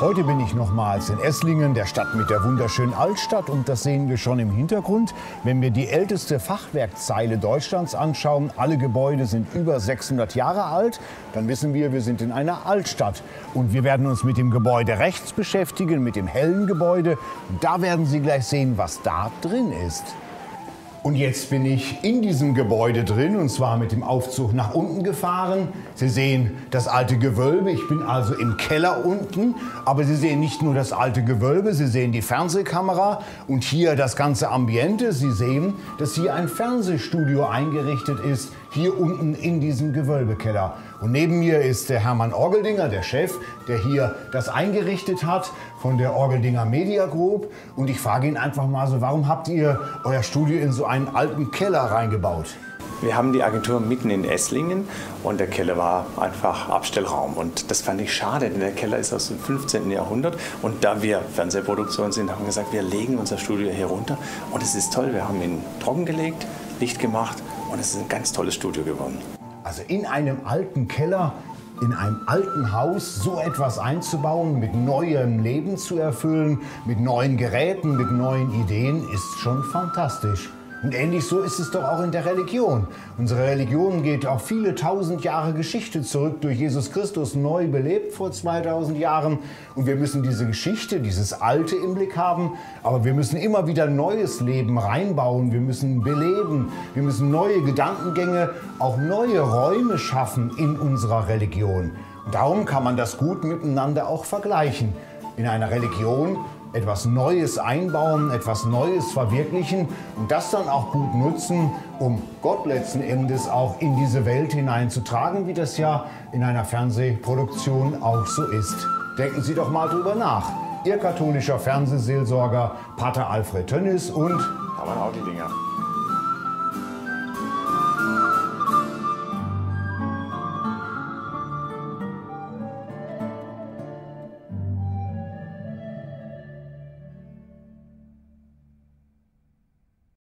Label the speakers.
Speaker 1: Heute bin ich nochmals in Esslingen, der Stadt mit der wunderschönen Altstadt. Und das sehen wir schon im Hintergrund. Wenn wir die älteste Fachwerkzeile Deutschlands anschauen, alle Gebäude sind über 600 Jahre alt, dann wissen wir, wir sind in einer Altstadt. Und wir werden uns mit dem Gebäude rechts beschäftigen, mit dem hellen Gebäude. Da werden Sie gleich sehen, was da drin ist. Und jetzt bin ich in diesem Gebäude drin und zwar mit dem Aufzug nach unten gefahren. Sie sehen das alte Gewölbe. Ich bin also im Keller unten. Aber Sie sehen nicht nur das alte Gewölbe, Sie sehen die Fernsehkamera und hier das ganze Ambiente. Sie sehen, dass hier ein Fernsehstudio eingerichtet ist, hier unten in diesem Gewölbekeller. Und neben mir ist der Hermann Orgeldinger, der Chef, der hier das eingerichtet hat von der Orgeldinger Media Group. Und ich frage ihn einfach mal so, warum habt ihr euer Studio in so einen alten Keller reingebaut?
Speaker 2: Wir haben die Agentur mitten in Esslingen und der Keller war einfach Abstellraum. Und das fand ich schade, denn der Keller ist aus dem 15. Jahrhundert. Und da wir Fernsehproduktion sind, haben wir gesagt, wir legen unser Studio hier runter. Und es ist toll, wir haben ihn trockengelegt, Licht gemacht und es ist ein ganz tolles Studio geworden.
Speaker 1: Also in einem alten Keller, in einem alten Haus so etwas einzubauen, mit neuem Leben zu erfüllen, mit neuen Geräten, mit neuen Ideen, ist schon fantastisch. Und ähnlich so ist es doch auch in der Religion. Unsere Religion geht auf viele tausend Jahre Geschichte zurück, durch Jesus Christus neu belebt vor 2000 Jahren. Und wir müssen diese Geschichte, dieses Alte im Blick haben, aber wir müssen immer wieder neues Leben reinbauen. Wir müssen beleben, wir müssen neue Gedankengänge, auch neue Räume schaffen in unserer Religion. Und darum kann man das gut miteinander auch vergleichen. In einer Religion etwas Neues einbauen, etwas Neues verwirklichen und das dann auch gut nutzen, um Gott letzten Endes auch in diese Welt hineinzutragen, wie das ja in einer Fernsehproduktion auch so ist. Denken Sie doch mal drüber nach. Ihr katholischer Fernsehseelsorger Pater Alfred Tönnis und
Speaker 2: Hermann Augendinger.